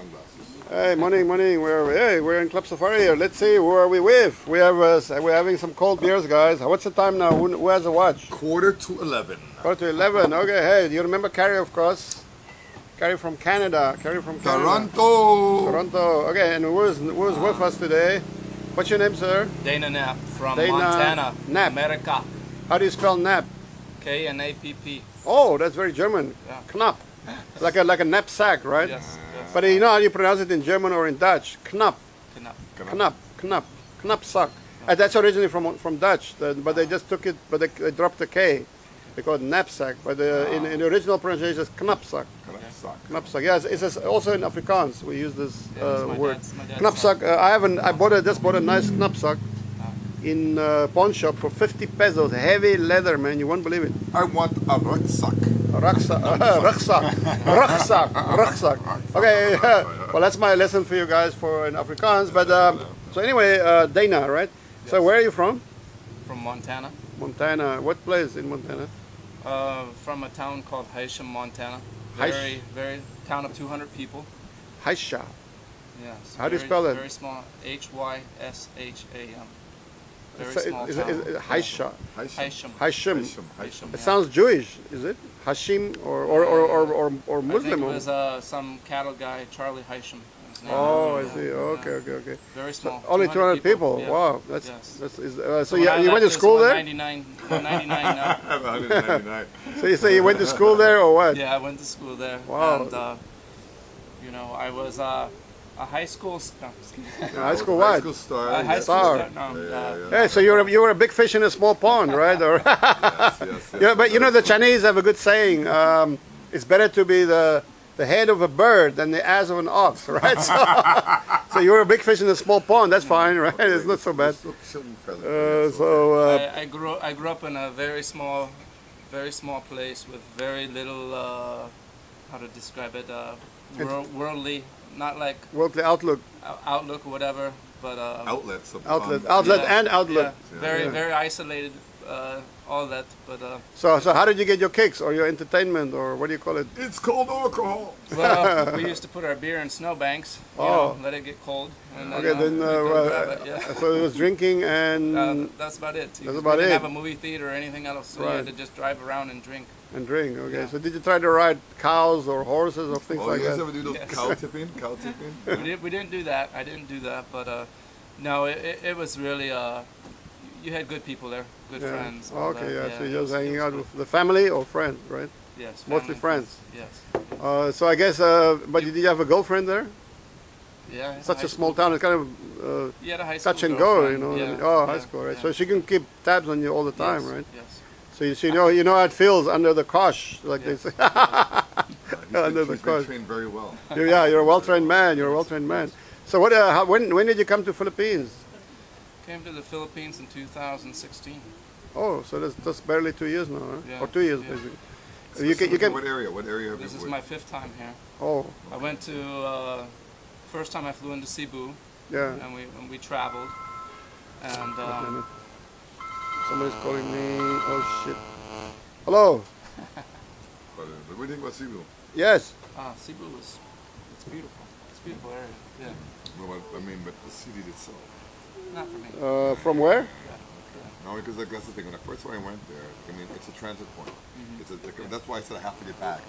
sunglasses. Hey, morning, morning. We're hey, we're in Klub Safari here. Let's see, who are we with? We have uh, we're having some cold beers, guys. What's the time now? Who, who has a watch? Quarter to eleven. Quarter to eleven. Okay. Hey, do you remember Carrie, of course? Carrie from Canada. Carrie from Canada. Toronto. Toronto. Okay, and who's who's with us today? What's your name, sir? Dana Knapp from Dana Montana, Knapp. America. How do you spell nap? K N A P P. Oh, that's very German. Yeah. Knapp. Like a like a knapsack, right? Yes. Yes. But you know how you pronounce it in German or in Dutch? Knapp. Knapp. Knapp, Knapp, Knappsack. Uh, that's originally from from Dutch, uh, but they just took it, but they, they dropped the K. They call it knapsack, but uh, in, in the original pronunciation it's knapsack. Knapsack. Knapsack. Yes, it's as- also in Afrikaans we use this Yeah, uh, my word. dad's- my dad's Knapsack. Uh, I haven't. I bought a, just bought a nice knapsack Ah. in uh, pawn shop for 50 pesos. Heavy leather, man. You won't believe it. I want a rucksack. Rucksack, rucksack, rucksack, rucksack. Okay, well that's my lesson for you guys for in Afrikaans. But um, so anyway, uh, Dana, right? So where are you from? From Montana. Montana. What place in Montana? Uh, from a town called Hysham, Montana. Very, very town of 200 people. Haisha. Yes. How do you spell it? Very small. H Y S H A M. Very Is- small is- town. is- is- Haisha. Hysham. Hashim. Hashim. It sounds Jewish, is it? Hashim or or or or, or, or I think Muslim? it was uh, some cattle guy, Charlie Hysham. his oh, I see. yeah. Okay, okay, okay. Very So small. only 200 people. yeah. Wow, that's Yes. that's. Is, uh, so when you, you went to school there? 199, 199 now. 199. So you say you went to school there or what? Yeah, I went to school there. Wow. And, uh, you know, I was uh, a high school. s- No, just kidding. High school High what? school star. a high yes. school Star. star. No, Yeah, uh, yeah, Hey, so you're a, you were a big fish in a small pond, right? Or Yes, yes, yes. yeah, but you know the Chinese have a good saying. Um, it's better to be the the head of a bird than the ass of an ox, right? So, so you're a big fish in a small pond. That's fine, right? It's not so bad. Still chilling. Uh, so uh, I, I grew I grew up in a very small, very small place with very little. How to describe it? Uh, wor- worldly, not like worldly outlook, ou- outlook or whatever, but uh, outlets of outlet, outlet, Yeah. and outlet. yeah, very Yeah. very isolated. Uh, all that, but uh, So, so how did you get your kicks or your entertainment or what do you call it? It's called alcohol. well, we used to put our beer in snowbanks. You Oh. know, let it get cold. And Okay, then uh, well, it, yeah. so it was drinking and Uh, that's about it. That's We about didn't it. have a movie theater or anything else, so you had to just drive around and drink. and drink. Okay, yeah. so did you try to ride cows or horses or things Oh, like you guys that? ever do those Yes. cow tipping? Cow tipping? we, did, we didn't do that. I didn't do that, but uh, no, it, it, it was really. Uh, you had good people there, good Yeah. friends. all Okay, that, yeah. So you're just hanging out good. with the family or friends, right? yes, mostly family, friends. Yes. Uh, so I guess, uh, but did you have a girlfriend there? Yeah. Such a small school- town, it's kind of uh, You high touch and go, you know. Yeah, oh, yeah, high school, right? yeah. So she can keep tabs on you all the time, yes, right? Yes. So you, so you know, you know how it feels under the cosh, like Yes. they say. Uh, he's Under been, the he's been coach. trained very well. You're- yeah, you're a well-trained man. You're a well-trained man. So what? Uh, how, when when did you come to Philippines? Came to the Philippines in 2016. Oh, so that's that's barely two years now, huh? Yeah, or two years yeah. basically. You can, you can. What area? What area have This you is worked? my fifth time here. Oh, I went to uh, first time I flew into Cebu, yeah. and we and we traveled, and um. Somebody's calling me. Oh shit. Hello. But, but what do you think about Cebu? Yes. ah, Cebu was it's beautiful. It's a beautiful area. Yeah, Well, I mean, but the city itself. Not for me. Uh, from where? No, because like, that's the thing. When I first when I went there, I mean, it's a transit point. Mm-hmm. It's a, like, that's why I said I have to get back.